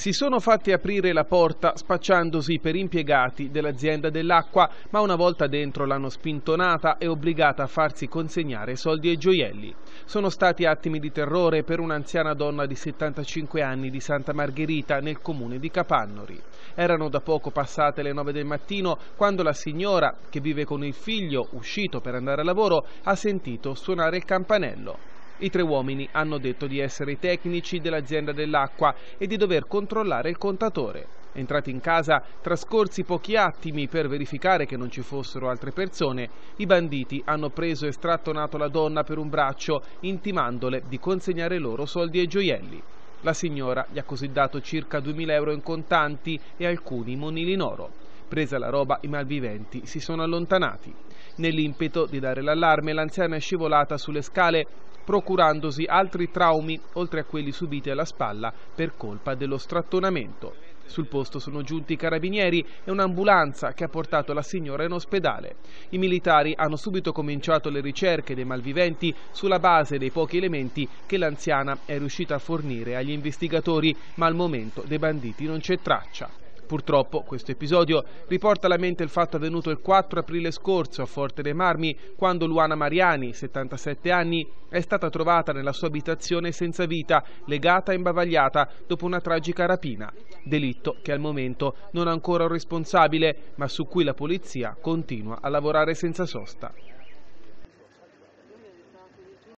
Si sono fatti aprire la porta spacciandosi per impiegati dell'azienda dell'acqua, ma una volta dentro l'hanno spintonata e obbligata a farsi consegnare soldi e gioielli. Sono stati attimi di terrore per un'anziana donna di 75 anni di Santa Margherita nel comune di Capannori. Erano da poco passate le 9 del mattino quando la signora, che vive con il figlio uscito per andare a lavoro, ha sentito suonare il campanello. I tre uomini hanno detto di essere i tecnici dell'azienda dell'acqua e di dover controllare il contatore. Entrati in casa, trascorsi pochi attimi per verificare che non ci fossero altre persone, i banditi hanno preso e strattonato la donna per un braccio, intimandole di consegnare loro soldi e gioielli. La signora gli ha così dato circa 2.000 euro in contanti e alcuni monili in oro. Presa la roba, i malviventi si sono allontanati. Nell'impeto di dare l'allarme, l'anziana è scivolata sulle scale procurandosi altri traumi oltre a quelli subiti alla spalla per colpa dello strattonamento. Sul posto sono giunti i carabinieri e un'ambulanza che ha portato la signora in ospedale. I militari hanno subito cominciato le ricerche dei malviventi sulla base dei pochi elementi che l'anziana è riuscita a fornire agli investigatori, ma al momento dei banditi non c'è traccia. Purtroppo questo episodio riporta alla mente il fatto avvenuto il 4 aprile scorso a Forte dei Marmi, quando Luana Mariani, 77 anni, è stata trovata nella sua abitazione senza vita, legata e imbavagliata dopo una tragica rapina. Delitto che al momento non ha ancora un responsabile, ma su cui la polizia continua a lavorare senza sosta.